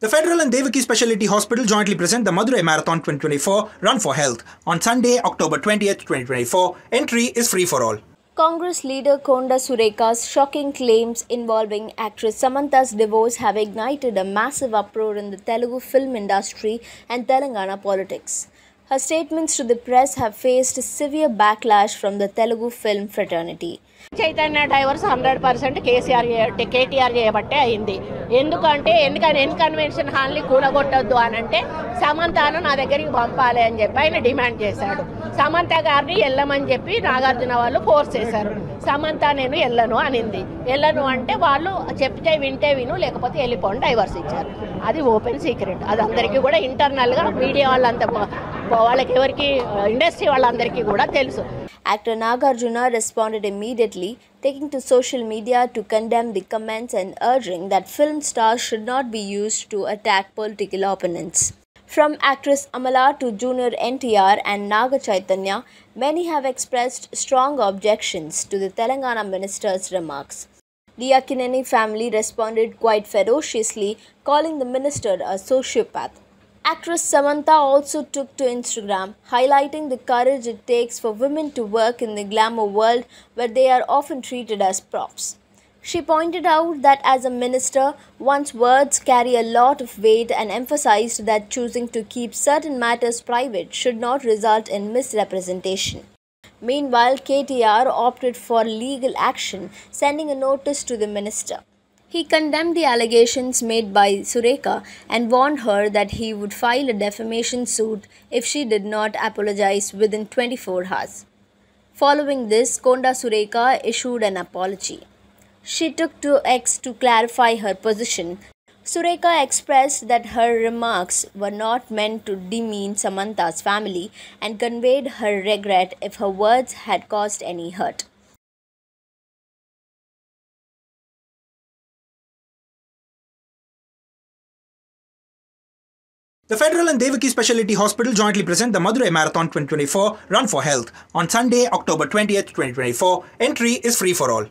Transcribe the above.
The Federal and Devaki Specialty Hospital jointly present the Madurai Marathon 2024 Run for Health on Sunday, October 20th, 2024. Entry is free for all. Congress leader Konda Sureka's shocking claims involving actress Samantha's divorce have ignited a massive uproar in the Telugu film industry and Telangana politics. Her statements to the press have faced severe backlash from the Telugu film fraternity. Chaitanya divorce hundred percent KCR చే- కేటీఆర్ చేయబట్టే అయింది ఎందుకంటే ఎందుకని N convention హాల్ని కూలగొట్టద్దు అని అంటే సమంతను నా దగ్గరికి పంపాలి అని చెప్పి ఆయన డిమాండ్ చేశాడు. సమంత గారిని వెళ్ళమని చెప్పి నాగార్జున వాళ్ళు ఫోర్స్ చేశారు. సమంత నేను వెళ్ళను అనింది. వెళ్ళను అంటే వాళ్ళు చెప్తే వింటే విను లేకపోతే వెళ్ళిపోండి డైవర్స్ ఇచ్చారు. అది ఓపెన్ సీక్రెట్. అది అందరికీ కూడా ఇంటర్నల్గా మీడియా వాళ్ళంతా వాళ్ళకి ఎవరికి ఇండస్ట్రీ వాళ్ళందరికీ కూడా తెలుసు Actor Nagarjuna responded immediately, taking to social media to condemn the comments and urging that film stars should not be used to attack political opponents. From actress Amala to junior NTR and Naga Chaitanya, many have expressed strong objections to the Telangana minister's remarks. The Akkineni family responded quite ferociously, calling the minister a sociopath. Actress Samantha also took to Instagram, highlighting the courage it takes for women to work in the glamour world where they are often treated as props. She pointed out that as a minister, one's words carry a lot of weight and emphasized that choosing to keep certain matters private should not result in misrepresentation. Meanwhile, KTR opted for legal action, sending a notice to the minister. He condemned the allegations made by Surekha and warned her that he would file a defamation suit if she did not apologize within 24 hours. Following this, Konda Surekha issued an apology. She took to X to clarify her position. Surekha expressed that her remarks were not meant to demean Samantha's family and conveyed her regret if her words had caused any hurt. The Federal and Devaki Specialty Hospital jointly present the Madurai Marathon 2024 Run for Health on Sunday, October 20th, 2024. Entry is free for all.